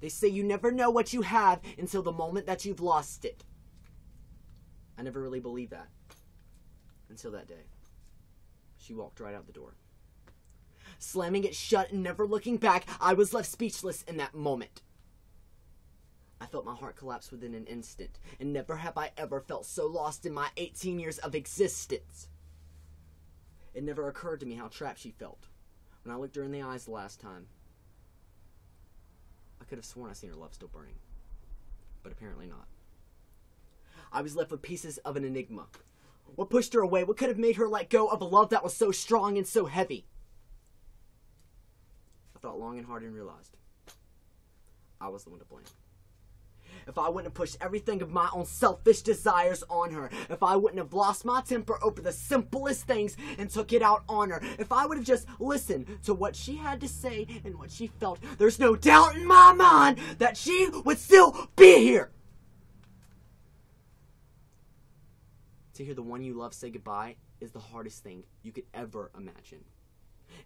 They say you never know what you have until the moment that you've lost it. I never really believed that until that day. She walked right out the door. Slamming it shut and never looking back, I was left speechless in that moment. I felt my heart collapse within an instant, and never have I ever felt so lost in my 18 years of existence. It never occurred to me how trapped she felt when I looked her in the eyes the last time. Could have sworn I seen her love still burning, but apparently not. I was left with pieces of an enigma. What pushed her away? What could have made her let go of a love that was so strong and so heavy? I thought long and hard and realized I was the one to blame. If I wouldn't have pushed everything of my own selfish desires on her, if I wouldn't have lost my temper over the simplest things and took it out on her, if I would have just listened to what she had to say and what she felt, there's no doubt in my mind that she would still be here. To hear the one you love say goodbye is the hardest thing you could ever imagine.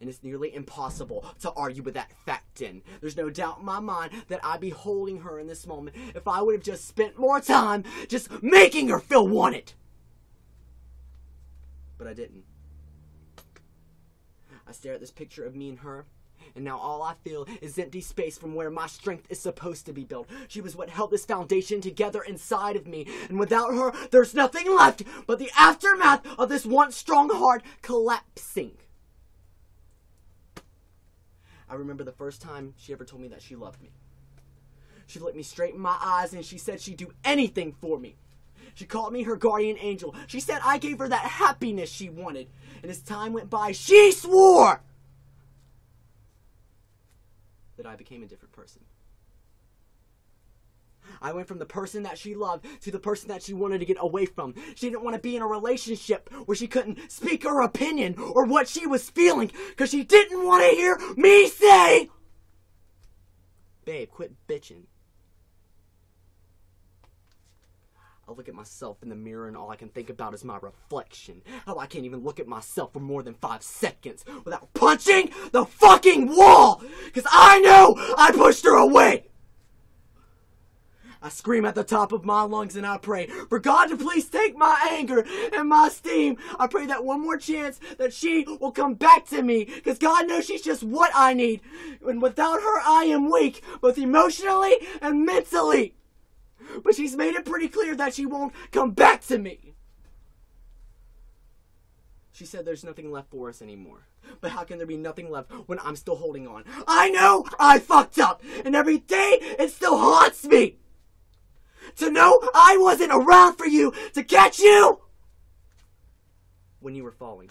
And it's nearly impossible to argue with that fact in. There's no doubt in my mind that I'd be holding her in this moment if I would have just spent more time just making her feel wanted. But I didn't. I stare at this picture of me and her, and now all I feel is empty space from where my strength is supposed to be built. She was what held this foundation together inside of me, and without her, there's nothing left but the aftermath of this once strong heart collapsing. I remember the first time she ever told me that she loved me. She looked me straight in my eyes and she said she'd do anything for me. She called me her guardian angel. She said I gave her that happiness she wanted. And as time went by, she swore that I became a different person. I went from the person that she loved to the person that she wanted to get away from. She didn't want to be in a relationship where she couldn't speak her opinion or what she was feeling because she didn't want to hear me say, Babe, quit bitching. I look at myself in the mirror and all I can think about is my reflection. How I can't even look at myself for more than five seconds without punching the fucking wall! Because I know I pushed her away! I scream at the top of my lungs and I pray for God to please take my anger and my steam. I pray that one more chance that she will come back to me because God knows she's just what I need. And without her, I am weak, both emotionally and mentally. But she's made it pretty clear that she won't come back to me. She said there's nothing left for us anymore. But how can there be nothing left when I'm still holding on? I know I fucked up, and every day it still haunts me to know I wasn't around for you to catch you when you were falling.